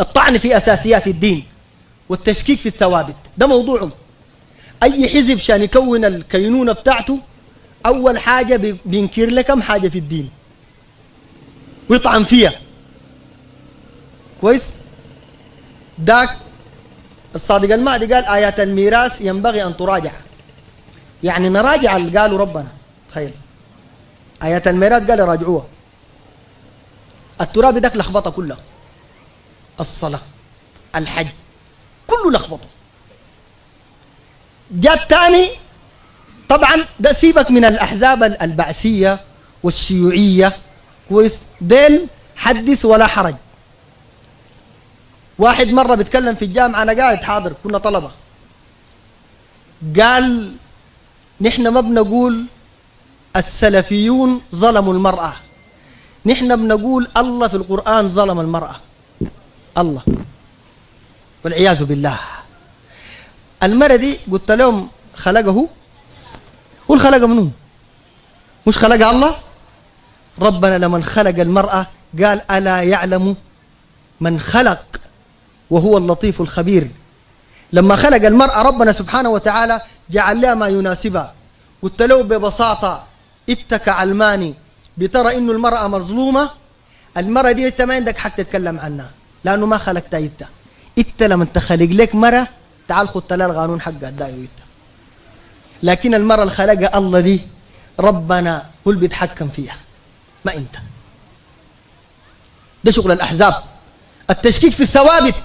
الطعن في أساسيات الدين والتشكيك في الثوابت. ده موضوعهم أي حزب شان يكون الكينونة بتاعته أول حاجة بي- بينكر لك كم حاجة في الدين. ويطعن فيها. كويس؟ داك الصادق المهدي قال آيات الميراث ينبغي أن تراجع. يعني نراجع اللي قالوا ربنا. تخيل. آيات الميراث قال راجعوها. التراب داك لخبطة كلها. الصلاة الحج كله لخبطه. جاء الثاني طبعا ده سيبك من الأحزاب البعثية والشيوعية كويس ديل حدث ولا حرج. واحد مرة بيتكلم في الجامعة أنا قاعد حاضر كنا طلبة. قال نحن ما بنقول السلفيون ظلموا المرأة. نحن بنقول الله في القرآن ظلم المرأة. الله. والعياذ بالله. المرأة دي قلت لهم خلقه. هو خلق منهم مش خلق الله؟ ربنا لمن خلق المرأة قال ألا يعلم من خلق وهو اللطيف الخبير. لما خلق المرأة ربنا سبحانه وتعالى جعل لها ما يناسبها. قلت له ببساطة اتكى علماني بترى إنه المرأة مظلومة؟ المرأة دي انت ما عندك حق تتكلم عنها. لأنه ما خلقتها انت انت لما تخلق لك مرأة تعال خد لها القانون حقها دايو انت لكن المرأة اللي خلقها الله دي ربنا هو اللي بيتحكم فيها ما أنت. ده شغل الأحزاب. التشكيك في الثوابت.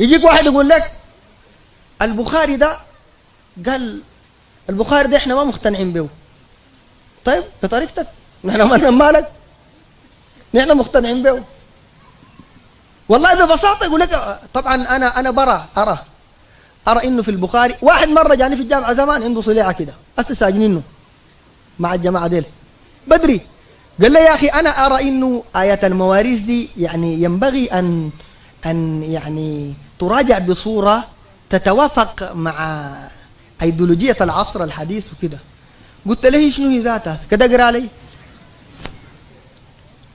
يجيك واحد يقول لك البخاري ده قال البخاري ده إحنا ما مقتنعين به. طيب بطريقتك. نحن مالنا مالك. نحن مقتنعين به. والله ببساطة يقول لك طبعا أنا أنا برى أرى أرى إنه في البخاري واحد مرة جاني في الجامعة زمان عنده صليعة كده هسه ساجنينه مع الجماعة ديل. بدري قال لي يا أخي أنا أرى إنه آية المواريث دي يعني ينبغي أن أن يعني تراجع بصورة تتوافق مع ايديولوجيه العصر الحديث وكده. قلت له شنو هي ذاتها؟ كده أقرأ علي؟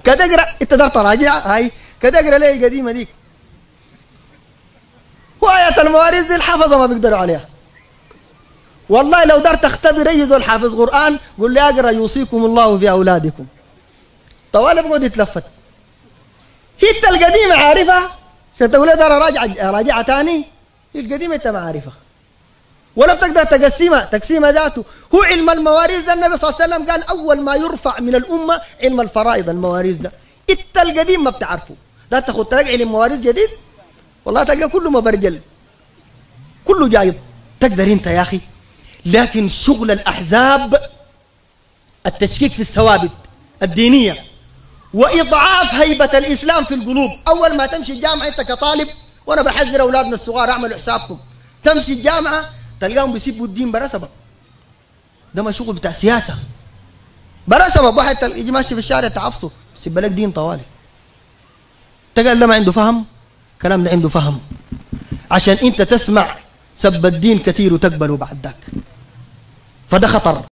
كده أقرأ أنت تراجع؟ هاي. كده اقرا لي القديمة ديك وآية المواريث دي الحفظة ما بيقدروا عليها. والله لو دار تختبر أي زول حافظ قرآن قول لي أقرأ يوصيكم الله في أولادكم. طوال بقعد يتلفت. هي انت القديمة عارفها ستقول لي دار راجعة تاني؟ هي القديمة انت ما عارفها. ولا بتقدر تقسمها. تقسيمها ذاته. هو علم المواريث ده النبي صلى الله عليه وسلم قال أول ما يرفع من الأمة علم الفرائض المواريث ده. انت القديم ما بتعرفه. لا تاخذ تلاقي علم مواريث جديد؟ والله تلقى كله مبرجل. كله جايض. تقدر انت يا أخي. لكن شغل الأحزاب التشكيك في الثوابت الدينية وإضعاف هيبة الإسلام في القلوب. أول ما تمشي الجامعة أنت كطالب وأنا بحذر أولادنا الصغار اعملوا حسابكم. تمشي الجامعة تلقاهم بيسبوا الدين بلا سبب ده ما شغل بتاع سياسة. بلا سبب واحد يجي ماشي في الشارع تعفصه. يسب لك دين طوالي. تقال ده ما عنده فهم؟ كلام ده عنده فهم. عشان انت تسمع سب الدين كثير وتقبله بعد ذاك. فده خطر.